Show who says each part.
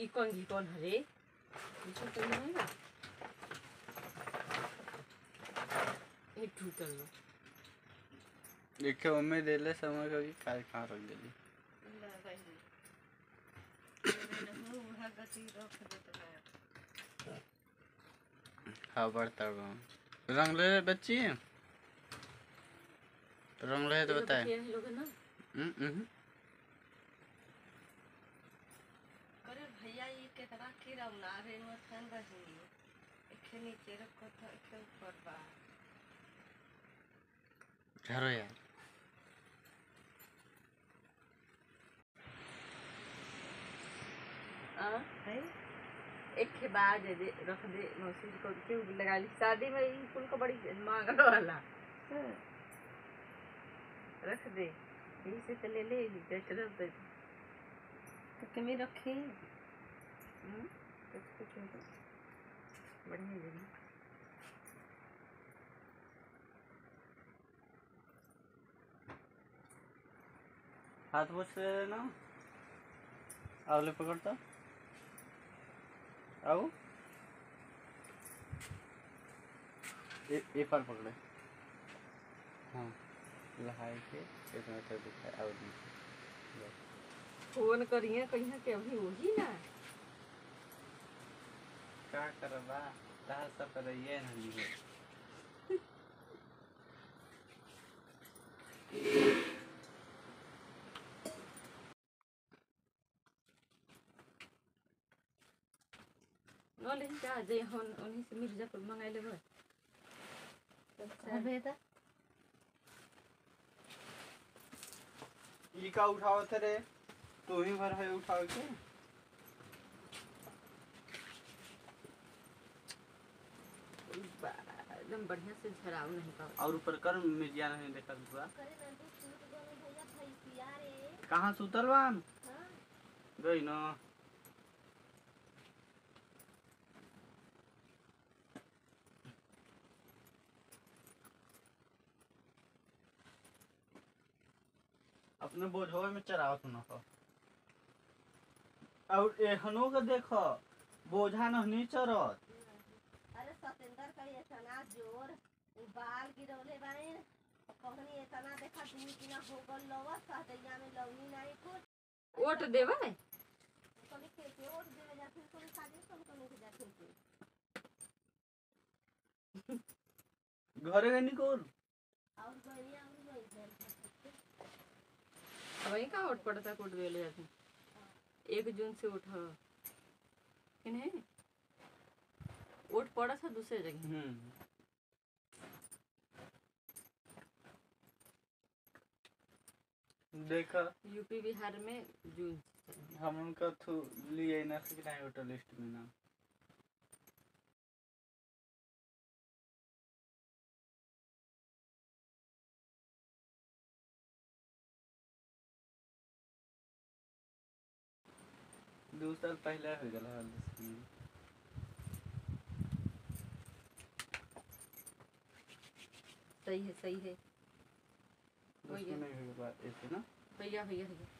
Speaker 1: ई कौन घी कौन हरे तो
Speaker 2: देखे मम्मी देले समय कभी काय कहाँ रख देली हाँ बढ़ता रहो रंग ले बच्ची रंग ले तो बताए
Speaker 1: ये लोग ना
Speaker 2: हम्म, हम्म।
Speaker 3: अरे भैया ये कितना किरौना रे मथन रही एखे नीचे रखो था एखे ऊपर बा
Speaker 2: ठहरो यार
Speaker 1: हाँ
Speaker 3: है
Speaker 1: एक के बाद दे रख दे मौसी को क्यों लगा ली शादी में ई फूल को बड़ी मांगने वाला रख दे यही तो ले ले ली दे
Speaker 3: तो तुम्हें रखी
Speaker 1: हम्म, कुछ कुछ हो तो बढ़िया लगी
Speaker 2: हाथ पोछ ले ना आवले पकड़ता। आओ ए ए पर पकड़े। हाँ। लहाई के एक मिनट दिखाए आओ
Speaker 1: फ़ोन करिए कहीं के अभी वही ना।
Speaker 2: का करबा तार सब करइए नहीं है
Speaker 1: न ले जा जे हन उन्हीं से मिर्जापुर मंगाई लेबै।
Speaker 3: अबे तो
Speaker 2: ई का उठाओ थे रे तू ही भर है उठाओ के।
Speaker 1: एकदम बढ़िया से झराव नहीं पाओ
Speaker 2: और ऊपर कर मिर्जिया नहीं देखा पूरा
Speaker 3: करे ना तू रे।
Speaker 2: कहाँ सुतल बा गई ना। अपने बोझो में चराओ सुनो और एहनो के देखो बोझा नहीं चरत।
Speaker 3: अरे सतेंद्र का ये ज़ोर उ बाल गिरौले बाए कहनी ये तना देखा दू दिन हो गल लवा सहदैया में लौनी नहीं कुछ
Speaker 1: ओट देबै
Speaker 3: कभी खेते और देवे जाते कभी शादी सब कभी के जाते
Speaker 2: घरे गई निकोल
Speaker 3: और गइया और गई
Speaker 1: अब कहाँ ओट पड़ता कोट दे ले जाते एक जून से उठ। किन्हे? ओट पड़ा था दूसरे जगह।
Speaker 2: हम्म। देखा।
Speaker 1: यूपी बिहार में जून
Speaker 2: हम उनका थू लिए ना कि नहीं होटल लिस्ट में ना। दो साल पहले हो गया हाल
Speaker 1: सही है सही है। भैया भैया भैया।